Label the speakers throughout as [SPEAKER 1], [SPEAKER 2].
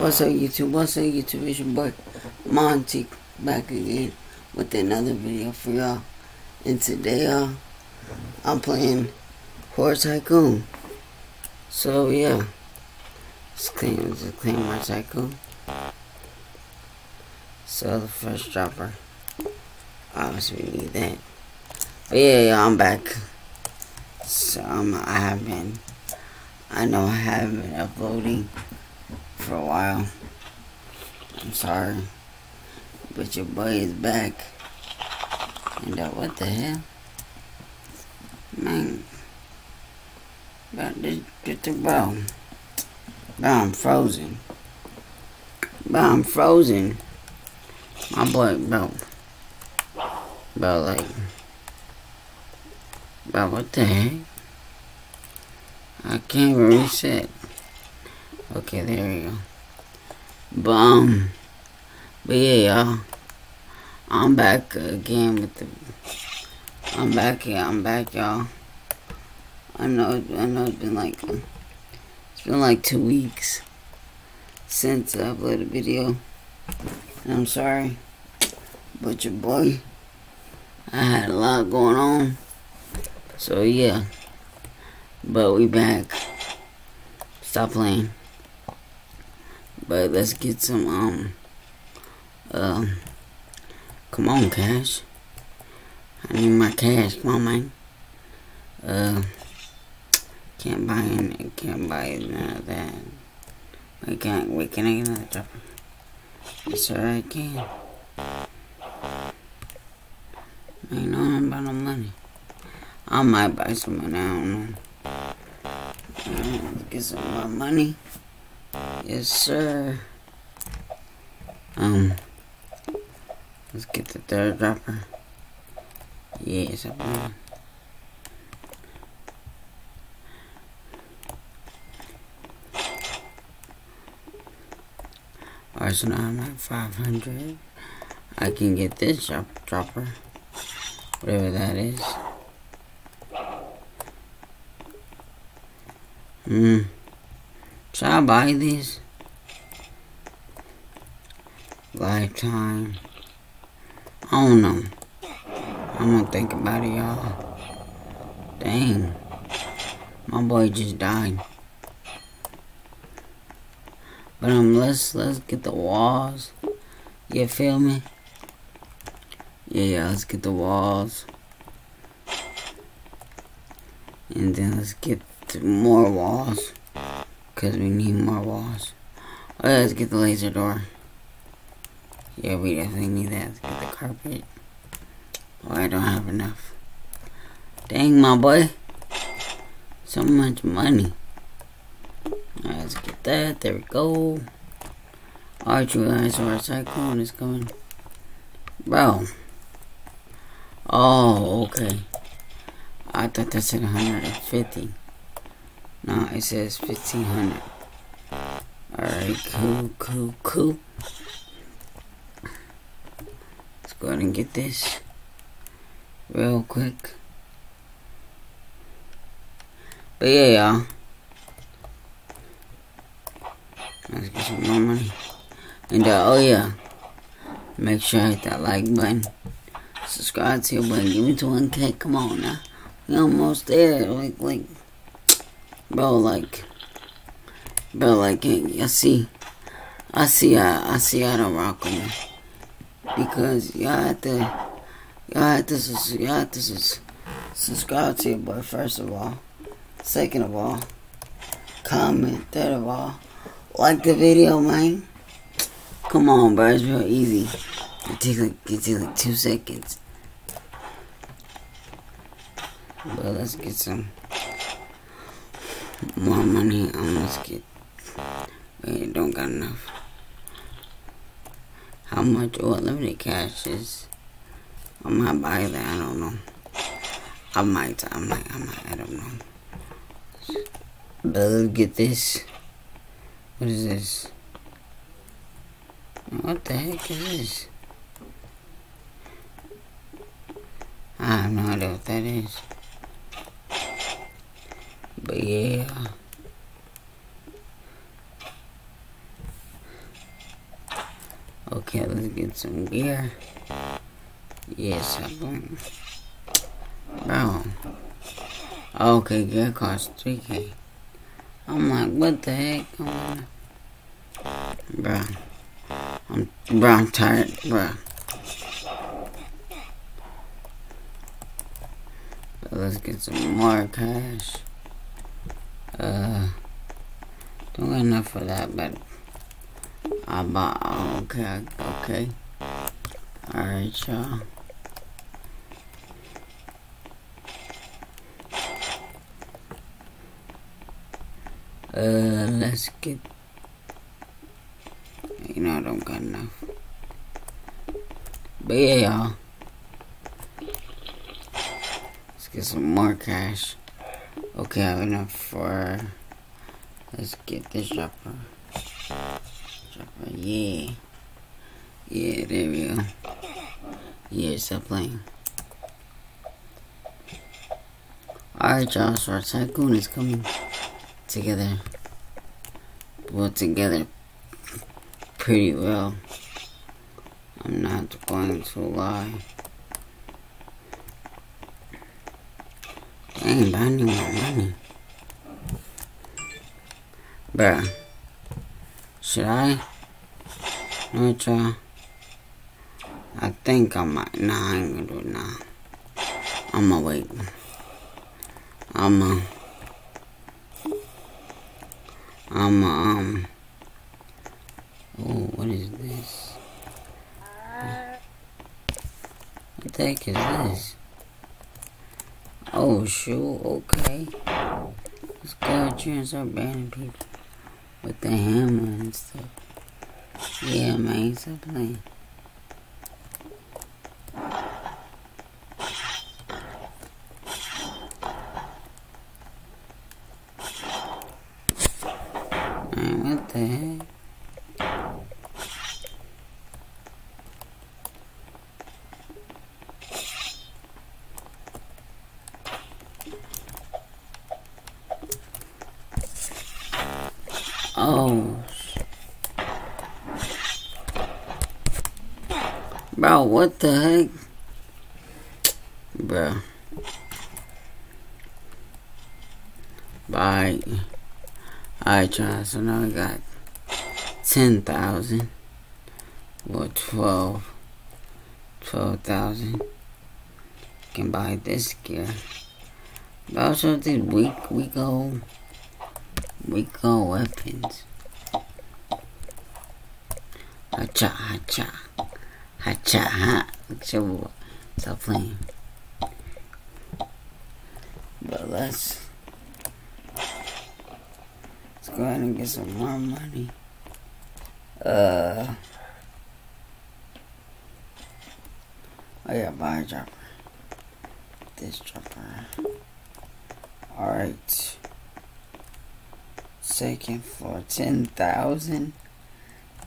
[SPEAKER 1] What's up, YouTube? What's up, YouTube? It's your boy Monty back again with another video for y'all. And today, uh, I'm playing Horror Tycoon. So, yeah. Let's claim, let's claim Horror Tycoon. So, the first dropper. Obviously, we need that. But yeah, yeah, I'm back. So, um, I have been, I know I haven't been uploading for a while. I'm sorry. But your boy is back. And uh, what the hell? Man. Bro, this, this, bro. Bro, I'm frozen. Bro, I'm frozen. My boy, bro. Bro, like. Bro, what the heck? I can't reset. Okay, there we go. Boom. But yeah, y'all. I'm back again with the. I'm back here. I'm back, y'all. I know. I know it's been like. It's been like two weeks since I uploaded a video. And I'm sorry, but your boy. I had a lot going on. So yeah. But we back. Stop playing. But let's get some, um, um, come on, cash. I need my cash. Come on, man. Uh, can't buy any, can't buy none of that. We can't, we can get another dropper? Yes, sir, I can. I know nothing about no money. I might buy some money, I don't know. Let's get some more money. Yes, sir. Um, let's get the third dropper. Yes, I believe. Alright, so now I'm at 500. I can get this drop dropper. Whatever that is. Hmm. Should I buy these? Lifetime. I don't know. I'm gonna think about it, y'all. Dang. My boy just died. But um, let's let's get the walls. You feel me? Yeah, yeah. Let's get the walls, and then let's get more walls. Because we need more walls. Let's get the laser door. Yeah, we definitely need that. Let's get the carpet. Oh, I don't have enough. Dang, my boy. So much money. Let's get that. There we go. Alright, you guys, our tycoon is coming. Bro. Oh, okay. I thought that said 150. No, it says 1500. Alright, cool, cool, cool. Let's go ahead and get this real quick. But yeah, y'all. Let's get some more money. And uh, oh yeah, make sure I hit that like button. Subscribe to your button. Give me to 1K. Come on now. We almost there. Like, like. Bro, like, bro, like, I see, I see, I, I see I don't rock me. Because y'all have to, y'all have to, y'all have to subscribe to your boy, first of all. Second of all, comment. Third of all, like the video, man. Come on, bro, it's real easy. It takes like, it like two seconds. But let's get some more money on this kid. Wait, don't got enough. How much or limited cash is? I might buy that, I don't know. I might, I might, I might, I don't know. But let's get this. What is this? What the heck is this? I have no idea what that is. But yeah. Okay, let's get some gear. Yes, I think. Bro. Okay, gear costs 3k. I'm like, what the heck? I'm bro. I'm, bro, I'm tired, bro. But let's get some more cash. Uh, don't got enough for that, but I bought, okay, okay. Alright, y'all. Uh, let's get. You know, I don't got enough. But yeah, y'all. Let's get some more cash. Okay, I have enough for. Let's get this dropper. Dropper, yeah. Yeah, there we go. Yeah, stop playing. Alright, y'all, so our tycoon is coming together. Well, together pretty well. I'm not going to lie. I need more money. Bruh. Should I? No, y'all. I think I might. Nah, I ain't gonna do it now. I'ma wait. I'ma. I'm, um, oh, what is this? What the heck is this? Oh, shoot, okay. Let's go start banning people with the hammer and stuff. Yeah, man, stop playing. Oh. Bro, what the heck? Bro. Bye. Alright, y'all. So now we got 10,000. Or 12. 12,000. Can buy this gear. But also this week we go we got weapons. Hacha, hacha. Hacha, ha. So, stop playing. But let's, let's go ahead and get some more money. Uh, oh yeah, buy a dropper. This dropper. Alright second for 10,000.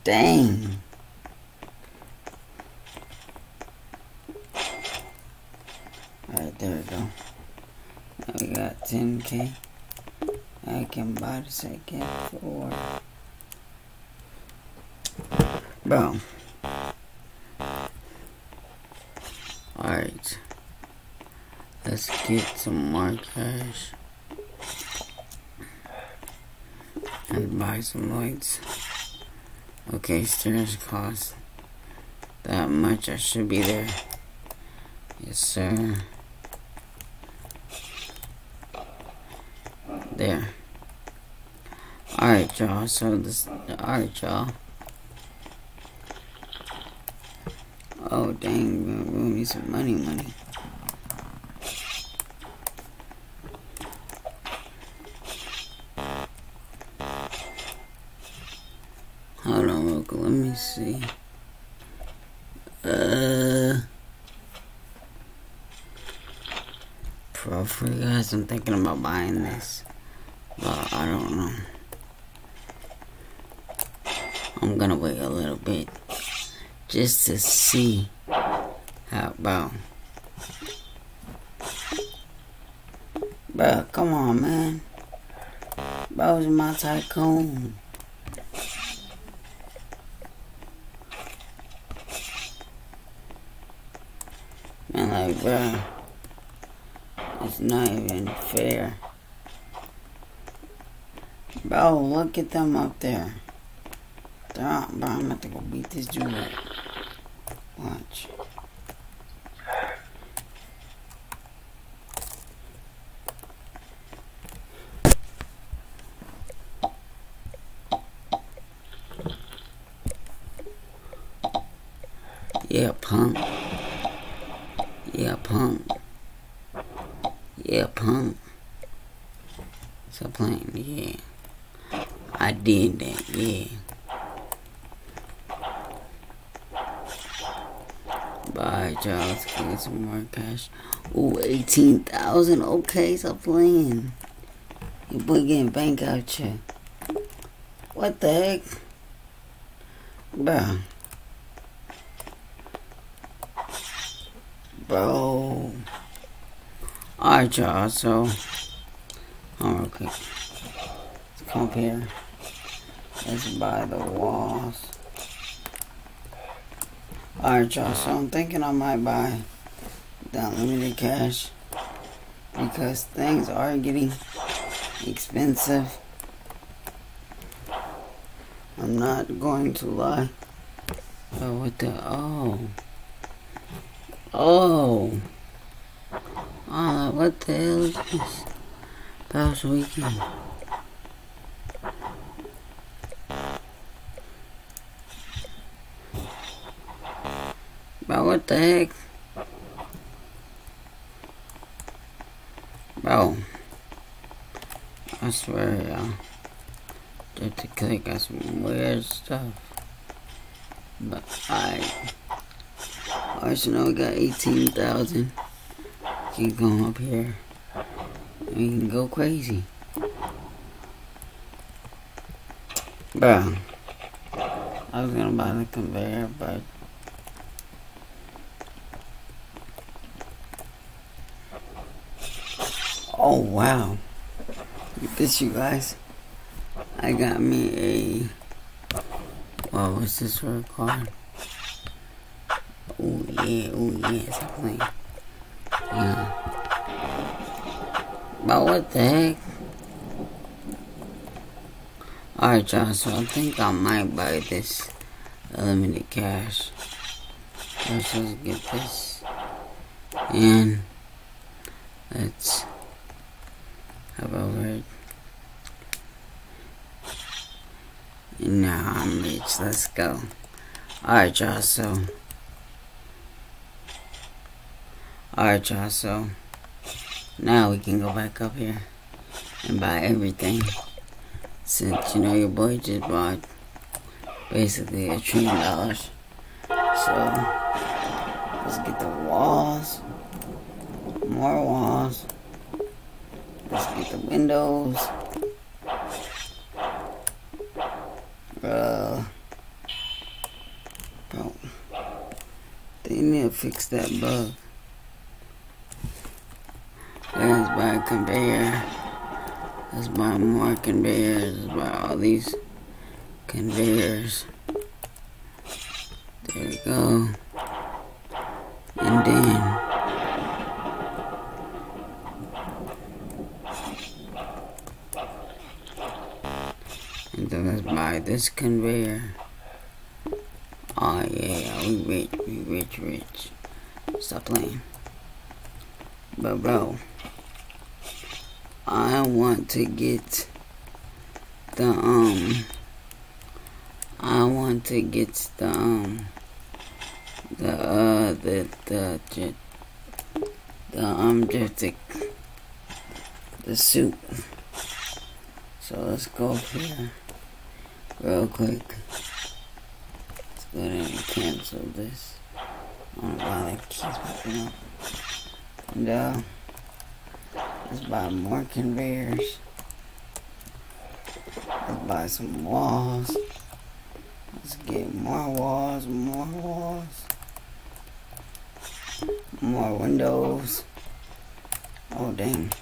[SPEAKER 1] Dang. Alright, there we go. Now we got 10k. I can buy the second for. Boom. Alright. Let's get some more cash. and buy some lights. Okay, stairs cost that much. I should be there. Yes, sir. There. Alright, y'all. So this. Alright, y'all. Oh, dang. We need some money, money. Hold on, let me see. Uh, pro for you guys, I'm thinking about buying this, I don't know. I'm gonna wait a little bit just to see how about. Bro, come on, man. Bro's my tycoon. Man, like, bro, it's not even fair. Bro, look at them up there. Out, bro. I'm about to go beat this dude up. Watch. Yeah, punk. Yeah, punk. Yeah, punk. Stop playing, yeah. I did that, yeah. Bye, y'all. Let's get some more cash. Ooh, 18,000. Okay, stop playing. You boy getting bank out here. What the heck? Bruh. Bro. Alright, y'all. So, oh, okay. Let's compare. Let's buy the walls. Alright, y'all. So, I'm thinking I might buy the unlimited cash because things are getting expensive. I'm not going to lie. Oh, what the? Oh. Oh. Oh, what the hell is this? Past weekend. Bro, what the heck? Bro. I swear, y'all. Just to click some weird stuff. But I. Arsenal got 18,000. Keep going up here. We can go crazy. Bro. I was gonna buy the conveyor, but. Oh, wow. Look at this, you guys. I got me a. What was this word called? Oh yeah, oh yeah, something. Yeah. But what the heck? Alright, y'all, so I think I might buy this unlimited cash. Let's just get this. And let's have a word. Now I'm rich. Let's go. Alright, y'all, so. Alright, y'all, so now we can go back up here and buy everything. Since, you know, your boy just bought basically a trillion dollars. So, let's get the walls. More walls. Let's get the windows. Uh, Bro. Bro. They need to fix that bug. Buy a conveyor. Let's buy more conveyors. Let's buy all these conveyors. There we go. And then and then let's buy this conveyor. Oh yeah, we rich, we rich, rich. Stop playing. But bro. I want to get the um I want to get the um the uh the the the, the um the, the suit. So let's go here real quick. Let's go ahead and cancel this. I don't know why that keeps popping up. And uh Let's buy more conveyors. Let's buy some walls. Let's get more walls, more walls. More windows. Oh, dang.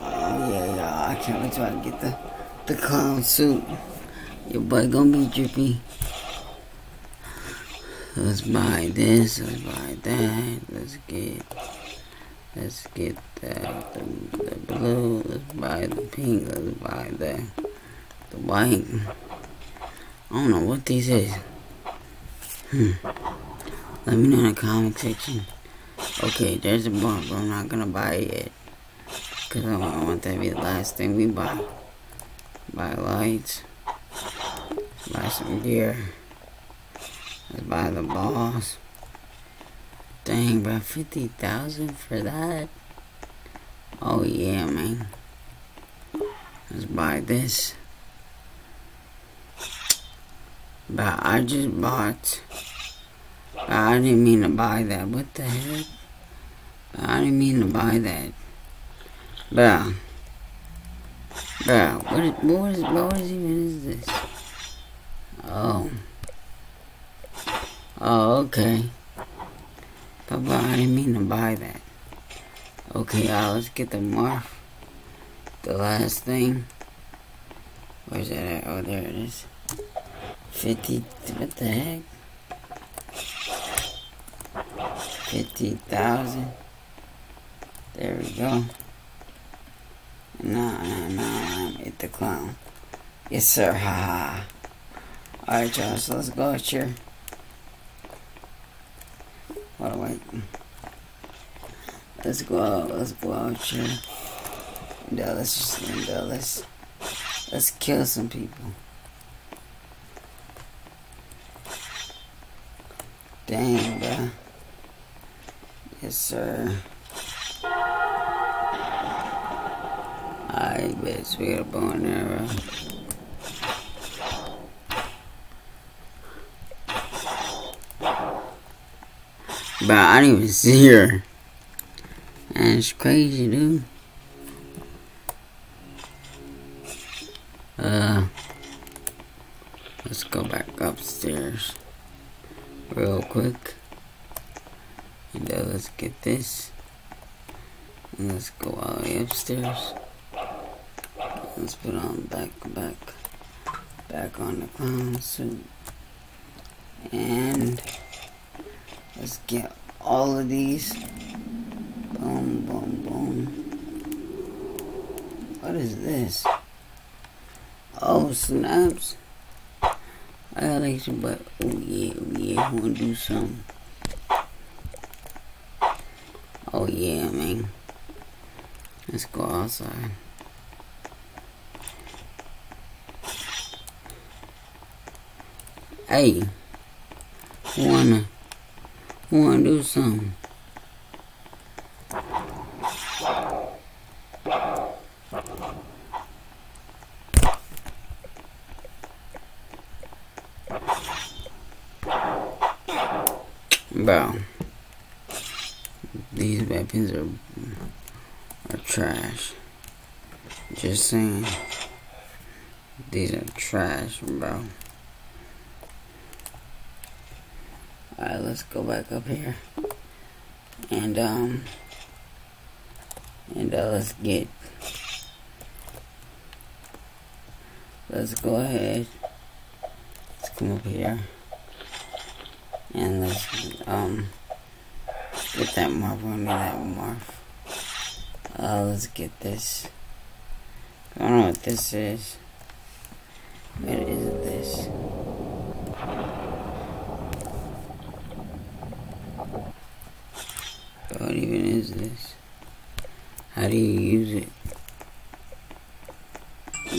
[SPEAKER 1] Oh, yeah, y'all. I can't wait till I get the, the clown suit. Your boy gonna be drippy. Let's buy this. Let's buy that. Let's get. Let's get the, the, blue. Let's buy the pink. Let's buy the the white. I don't know what this is. Hmm. Let me know in the comment section. Okay, there's a bar, but I'm not gonna buy it yet. Cause I want that to be the last thing we buy. Buy lights. Buy some gear. Let's buy the balls. Dang, bro, 50,000 for that? Oh, yeah, man. Let's buy this. But I just bought. I didn't mean to buy that. What the heck? I didn't mean to buy that. Bro. Bro, what, is, what, is, what is even is this? Oh. Oh, okay. Papa, I didn't mean to buy that. Okay, uh, let's get the morph. The last thing. Where's that at? Oh, there it is. 50, what the heck? 50,000. There we go. No, no, no, I'm at the clown. Yes, sir, ha ha. Alright, so let's go out here. Hold on, wait. Let's go out, let's go out here. Uh, let's just, and uh, let's, let's kill some people. Dang, bro. Yes, sir. I bet we got a bow arrow. But I didn't even see her. That's crazy, dude. Uh, let's go back upstairs real quick. And then let's get this. And let's go all the way upstairs. Let's put on back, back, back on the clown suit. And let's get all of these. Boom, boom, boom. What is this? Oh, snaps. I like some, but oh yeah, oh yeah, I wanna do something. Oh yeah, man. Let's go outside. Hey, wanna wanna do something? Bro, these weapons are are trash. Just saying, these are trash, bro. Alright, let's go back up here. And, um, and uh, let's get, let's go ahead. Let's come up here. And let's, um, get that morph. I need that morph. Uh, let's get this. I don't know what this is. What is this? What even How do you use it?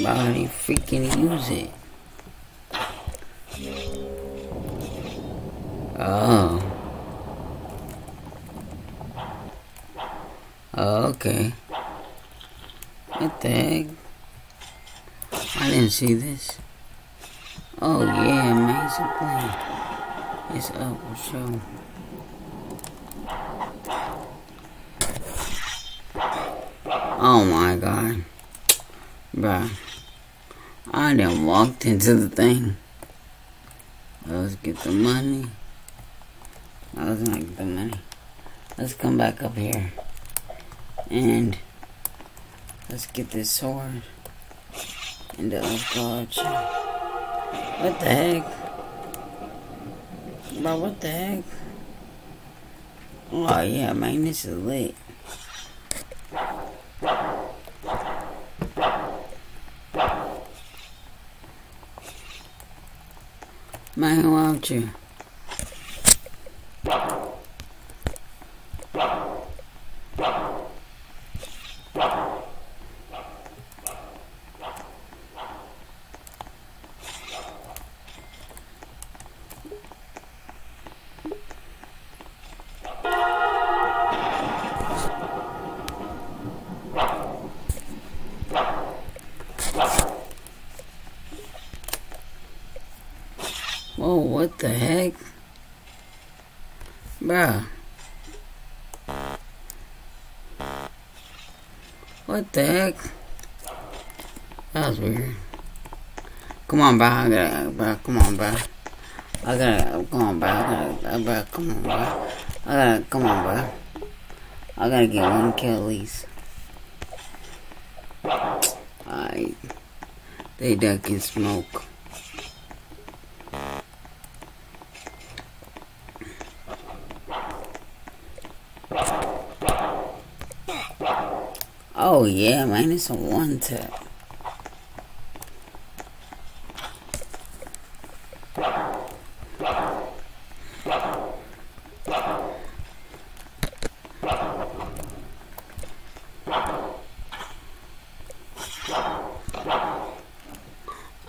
[SPEAKER 1] How do you freaking use it? Oh. oh. Okay. What the heck? I didn't see this. Oh yeah, amazing plane. It's up for sure. Oh my god. Bruh. I done walked into the thing. Let's get the money. Let's not get the money. Let's come back up here. And let's get this sword. And uh, let's go What the heck? Bro, what the heck? Oh yeah, man, this is lit. Man, why don't you? Whoa, what the heck? Bruh. What the heck? That was weird. Come on, bro. I gotta, bro. Come on, bro. I gotta, come on, bro. I gotta, bro. Come on, bro. I gotta, come on, bro. I gotta get one kill at least. Alright. They ducking smoke. Oh yeah, man, it's a one tap.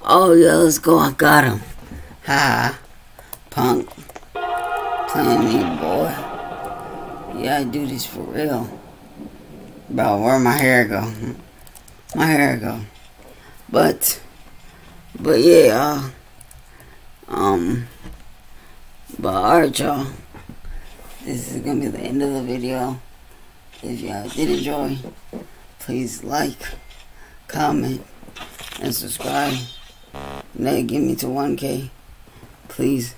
[SPEAKER 1] Oh yeah, let's go, I got him. Ha, punk. Playing me, boy. Yeah, I do this for real. Bro, where my hair go? My hair go. But, but yeah, um, but alright y'all. This is gonna be the end of the video. If y'all did enjoy, please like, comment, and subscribe. That get me to 1K. Please.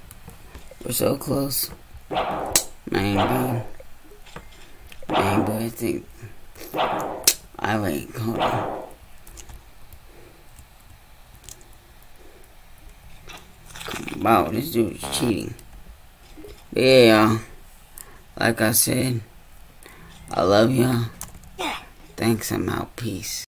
[SPEAKER 1] We're so close. Man, man. Man, but I think I wait, hold on. Wow, this dude is cheating. But yeah, y'all. Like I said, I love y'all. Thanks, I'm out. Peace.